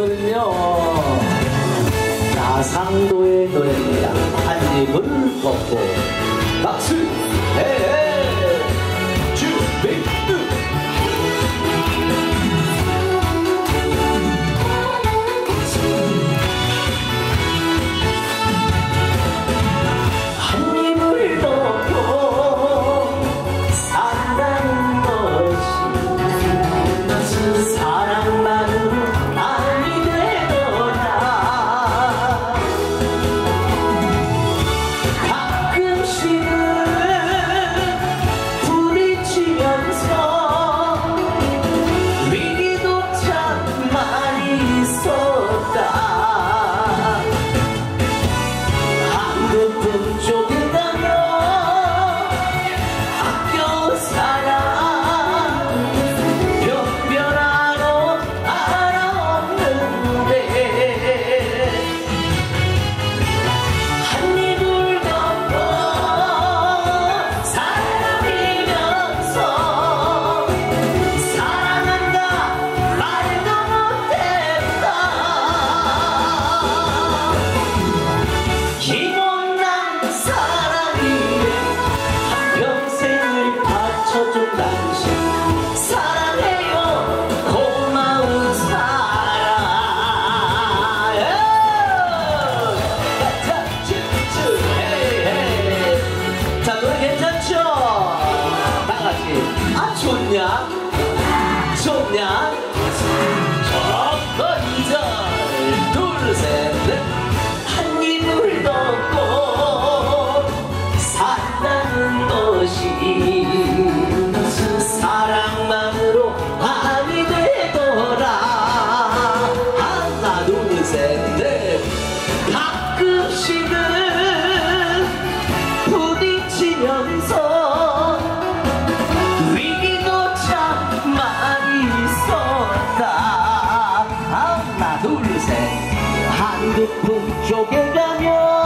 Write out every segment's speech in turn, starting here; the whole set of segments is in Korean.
곡은요. 나상도의 노래입니다. 한 입을 걷고 박수! 좋냐? 좋냐? 저거 이절 둘셋 한 입을 덮고 산다는 것이 사랑만으로 아니 되더라. 하나 둘셋넷. 가끔씩은 부딪히면서 둘셋. 한국 북쪽에 가면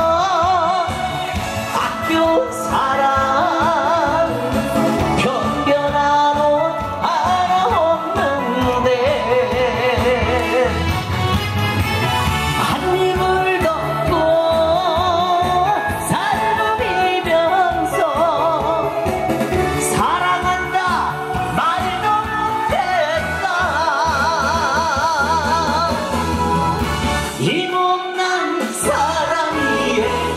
사랑 위에